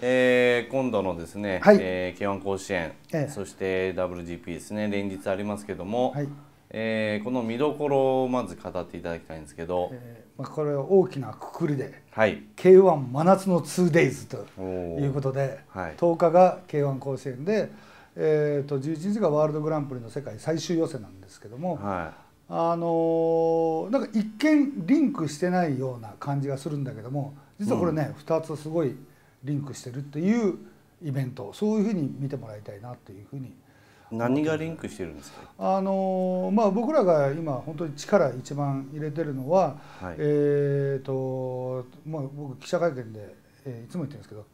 えー、今度のですね、はい。えー、K1 甲子園、ええ。そして WGP ですね。連日ありますけども、はい。えーこの見どころをまず語っていただきたいんですけど、えーまあ、これは大きなくくりではい。K1 真夏の 2days ということで、はい。10日が K1 甲子園で、えー、と11日がワールドグランプリの世界最終予選なんですけども、はあのーなんか一見リンクしてないような感じがするんだけども実はこれね、2つすごいリンクしてるっていうイベントそういうふうに見てもらいたいなというふうに。い何がリンクしてるんですか？あのーまあ、僕らが今本当に力一番入れてるのは、はい。えーとまあ、僕記者会見で、えーいつも言ってるんですけど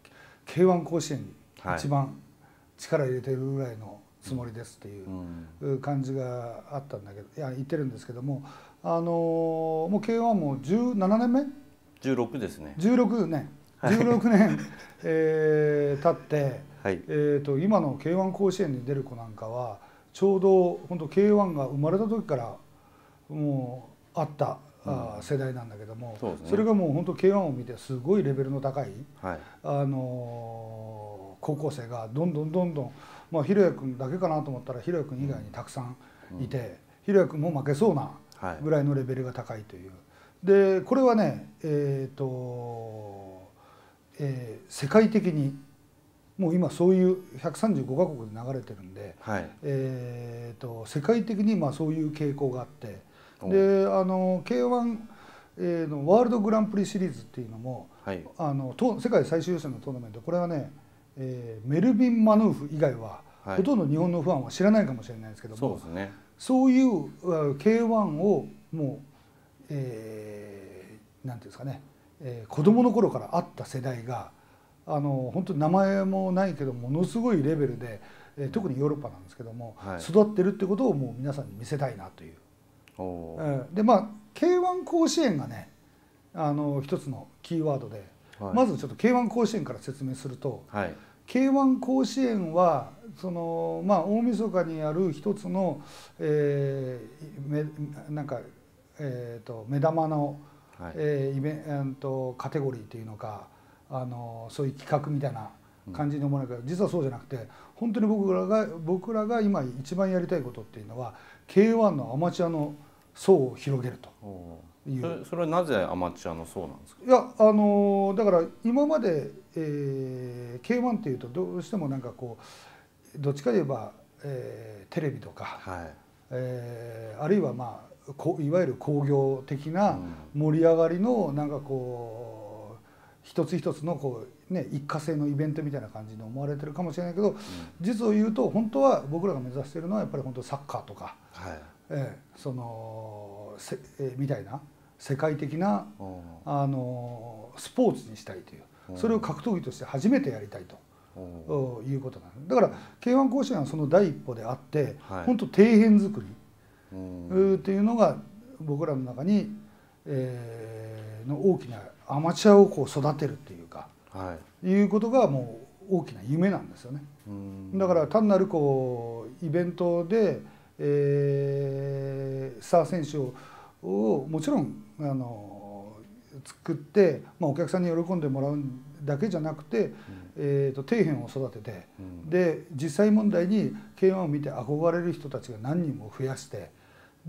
k 1甲子園に一番力入れてるぐらいのつもりですっていううん。感じがあったんだけどいや言ってるんですけども、あのーもう k 1も17年目？16ですね。16年16年、えー経って。はい。えー、と今の k 1甲子園に出る子なんかはちょうど本当 k 1が生まれた時からもうあった、あー世代なんだけどもそね。れがもう本当 k 1を見てすごいレベルの高い、はい。あのー高校生がどんどんどんどん、まあ、ひろや君だけかなと思ったらひろや君以外にたくさんいて、ひろや君も負けそうなはい。ぐらいのレベルが高いという。でこれはねえっ、と、えー世界的にもう今そういう135カ国で流れてるんで、はい。えー、と世界的にまあそういう傾向があっておであの k 1えーのワールドグランプリシリーズっていうのもはい。あのと世界最終予選のトーナメントこれはね、えーメルビン・マヌーフ以外は、はい。ほとんど日本のファンは知らないかもしれないですけどもそうですね。そういうあ K1 をもう、えーなんていうんですかね、えー子供の頃からあった世代があの本当に名前もないけどものすごいレベルで、えー特にヨーロッパなんですけども、はい育ってるってことをもう皆さんに見せたいなという。えーでまあ K1 甲子園がねあの一つのキーワードで、はいまずちょっと K1 甲子園から説明すると。はい K1 甲子園はその、まあ、大晦日にある一つの、えーめなんか、えー、と目玉の、はい。えーイベンえーとカテゴリーというのかあのそういう企画みたいな感じに思われるけど、実はそうじゃなくて本当に僕らが僕らが今一番やりたいことっていうのは K1 のアマチュアの層を広げると。おいう。ーそれはなぜアマチュアのそうなんですか？いやあのーだから今まで、えー、K1 っていうとどうしてもなんかこうどっちかで言えば、えーテレビとか、はい。えーあるいはまあこいわゆる工業的な盛り上がりのなんかこう一つ一つのこう、ね、一過性のイベントみたいな感じに思われてるかもしれないけど、実を言うと本当は僕らが目指しているのはやっぱり本当サッカーとか、はい。えーそのせ、えーみたいな世界的なあのスポーツにしたいといううん。それを格闘技として初めてやりたいということなんです。だから k 1甲子園はその第一歩であって、はい。本当底辺作り、うんっていうのが僕らの中に、えーの大きなアマチュアをこう育てるっていうかはい。いうことがもう大きな夢なんですよね。うん。だから単なるこうイベントで、えースター選手ををもちろんあの作って、まあ、お客さんに喜んでもらうだけじゃなくて、えー、と底辺を育てて、うん。で実際問題に K1 を見て憧れる人たちが何人も増やして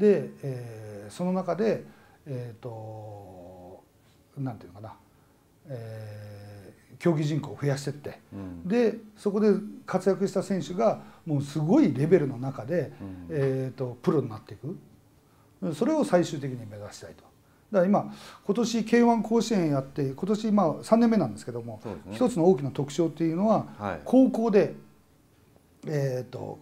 で、えーその中でえっ、となんていうのかな、えー競技人口を増やしてって。うん。でそこで活躍した選手がもうすごいレベルの中で、うん。えー、とプロになっていく。それを最終的に目指したいと。だから今今年 k 1甲子園やって今年まあ3年目なんですけども、ね。一つの大きな特徴っていうのは、はい。高校で、えー、と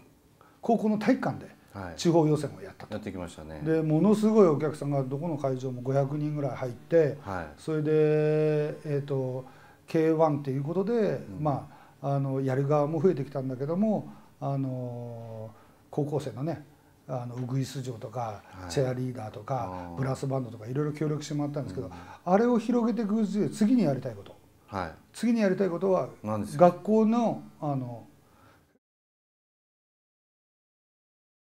高校の体育館ではい地方予選をやったと。やってきましたね。でものすごいお客さんがどこの会場も500人ぐらい入って、はい。それで、えー、と K1 っていうことで、まあ、あのやる側も増えてきたんだけどもあの高校生のねあのウグイス嬢とか、はい。チェアリーダーとかあー。ブラスバンドとかいろいろ協力してもらったんですけど、あれを広げていくうちで次にやりたいこと。はい。次にやりたいことは学校のあの